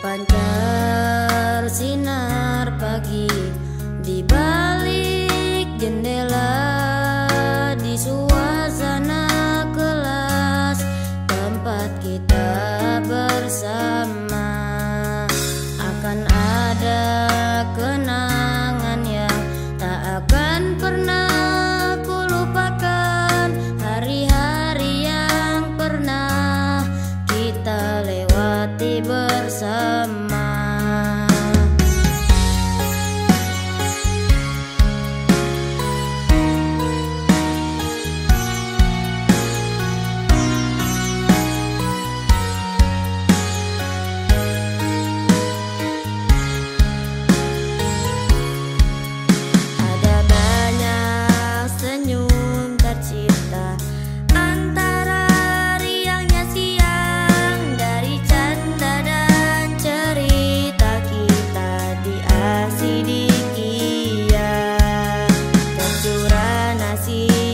Pancar sinar pagi. kasih.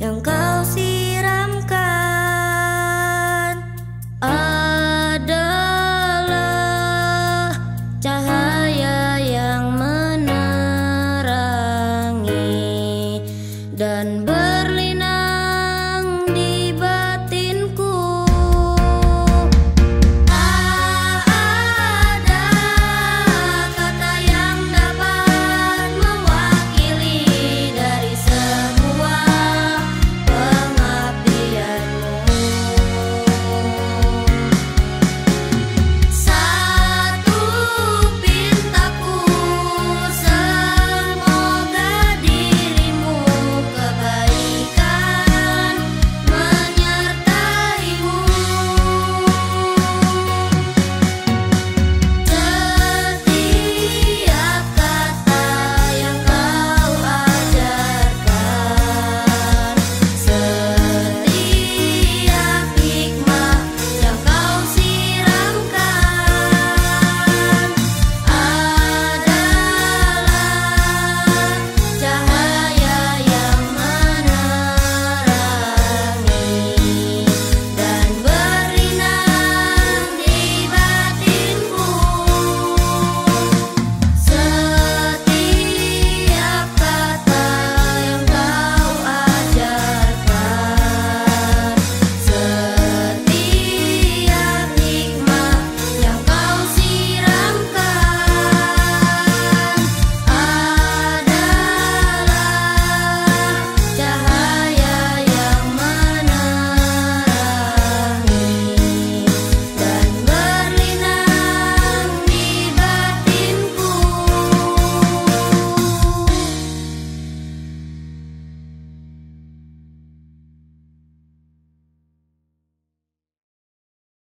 영광.